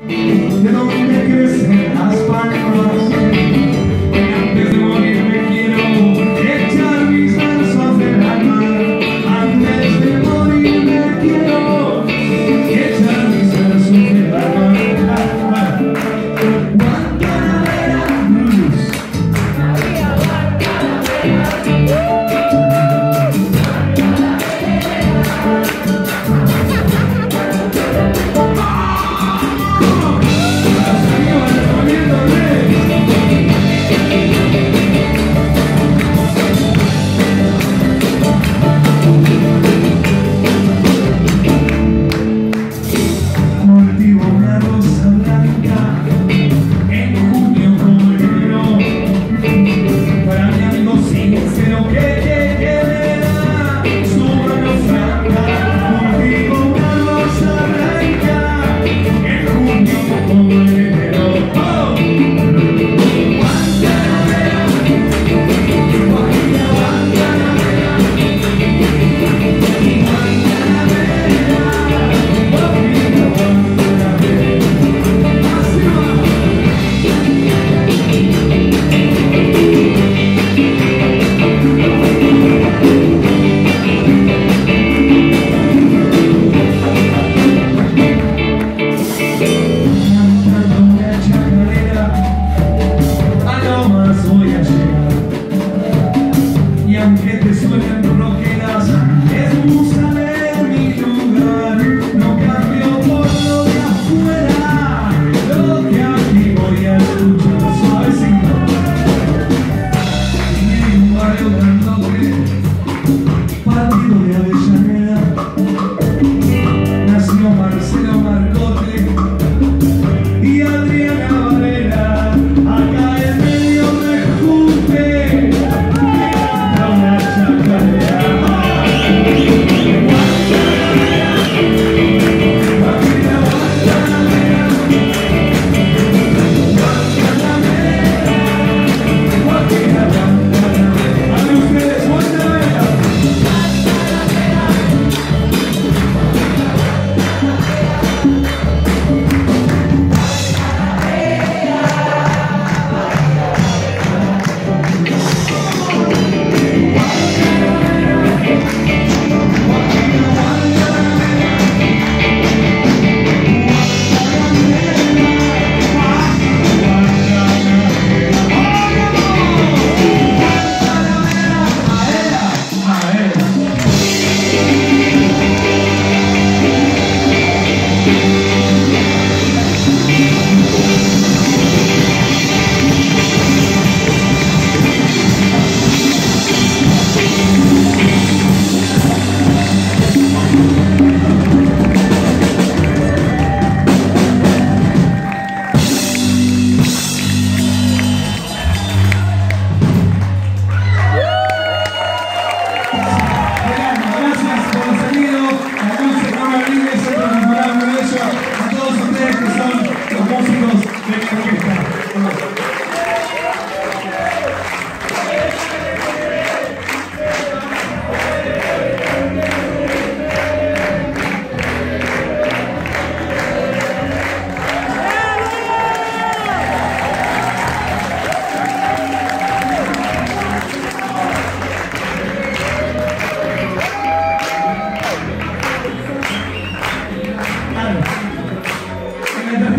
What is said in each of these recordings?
You don't make this as the of.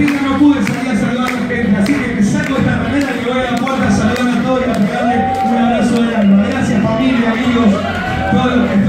no pude salir a saludar a la gente, así que me saco esta remera y voy a la puerta a saludar a todos y a pegarle un abrazo de alma. Gracias familia, amigos, todos los que están.